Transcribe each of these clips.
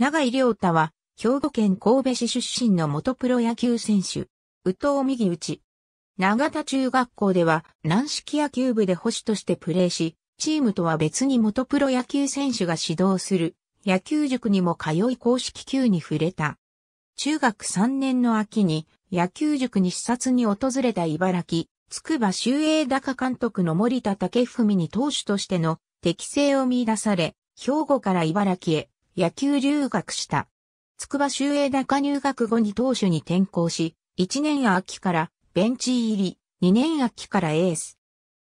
長井良太は、兵庫県神戸市出身の元プロ野球選手、宇藤右内。長田中学校では軟式野球部で保守としてプレーし、チームとは別に元プロ野球選手が指導する野球塾にも通い公式球に触れた。中学3年の秋に野球塾に視察に訪れた茨城、筑波修営高監督の森田武文に投手としての適性を見出され、兵庫から茨城へ野球留学した。筑波修営高入学後に投手に転校し、1年秋からベンチ入り、2年秋からエース。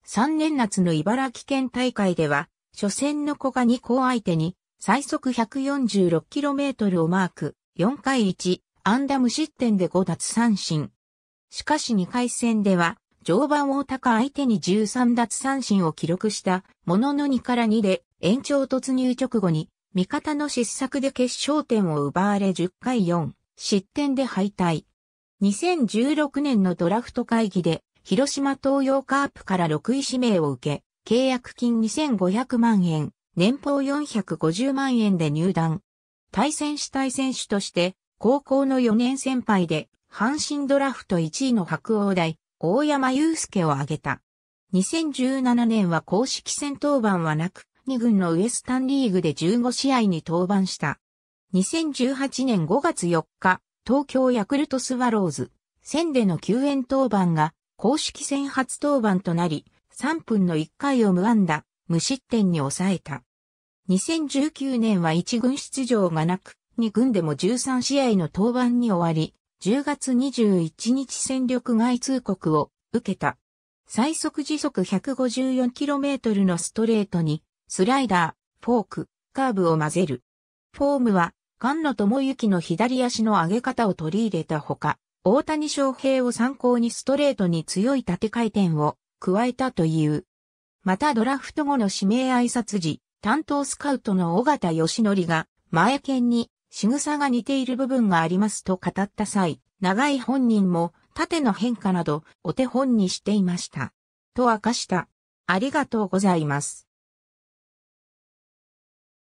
3年夏の茨城県大会では、初戦の古賀2校相手に最速 146km をマーク、4回1、安打無失点で5奪三振。しかし2回戦では、常磐大高相手に13奪三振を記録したものの2から2で延長突入直後に味方の失策で決勝点を奪われ10回4失点で敗退。2016年のドラフト会議で広島東洋カープから6位指名を受け、契約金2500万円、年俸450万円で入団。対戦したい選手として、高校の4年先輩で、阪神ドラフト1位の白鴎大、大山祐介を挙げた。2017年は公式戦登板はなく、2軍のウエスタンリーグで15試合に登板した。2018年5月4日、東京ヤクルトスワローズ、戦での救援登板が公式戦初登板となり、3分の1回を無安打、無失点に抑えた。2019年は1軍出場がなく、2軍でも13試合の登板に終わり、10月21日戦力外通告を受けた。最速時速 154km のストレートに、スライダー、フォーク、カーブを混ぜる。フォームは、菅野智之の左足の上げ方を取り入れたほか、大谷翔平を参考にストレートに強い縦回転を加えたという。またドラフト後の指名挨拶時、担当スカウトの尾形義則が、前剣に仕草が似ている部分がありますと語った際、長い本人も縦の変化などお手本にしていました。と明かした。ありがとうございます。